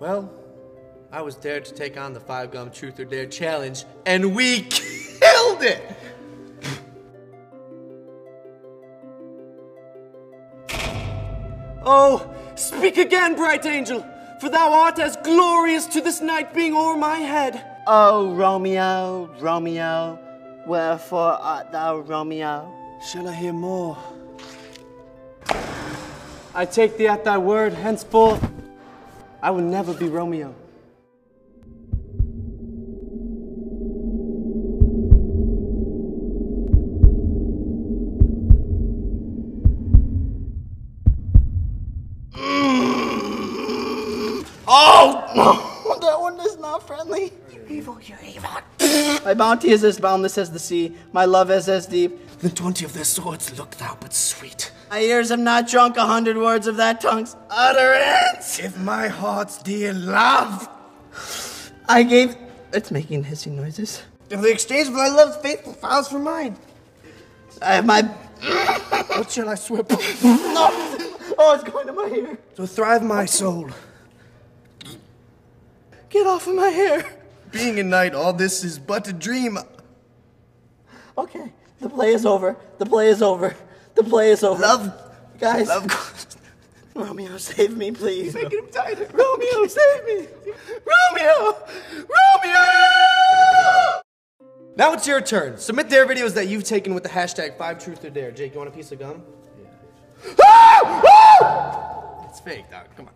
Well, I was dared to take on the five gum truth or dare challenge, and we killed it! Oh, speak again, bright angel, for thou art as glorious to this night being o'er my head. Oh, Romeo, Romeo, wherefore art thou Romeo? Shall I hear more? I take thee at thy word, henceforth I will never be Romeo. Oh, that one is not friendly. You evil, you evil. My bounty is as boundless as the sea. My love is as deep. The twenty of their swords look thou but sweet. My ears have not drunk a hundred words of that tongue's utterance. If my heart's dear love, I gave. It's making hissing noises. if the exchange of thy love's faithful vows for mine, I have my. what shall I swear? No! Oh, it's going to my ear. so thrive my soul. Get off of my hair. Being a night, all this is but a dream. Okay, the play is over. The play is over. The play is over. Love, guys. love. Romeo, save me, please. Making him tighter. Romeo, save me. Romeo! Romeo! Now it's your turn. Submit their videos that you've taken with the hashtag 5Truth or Dare. Jake, you want a piece of gum? Yeah. Ah! Ah! it's fake, dog. Come on.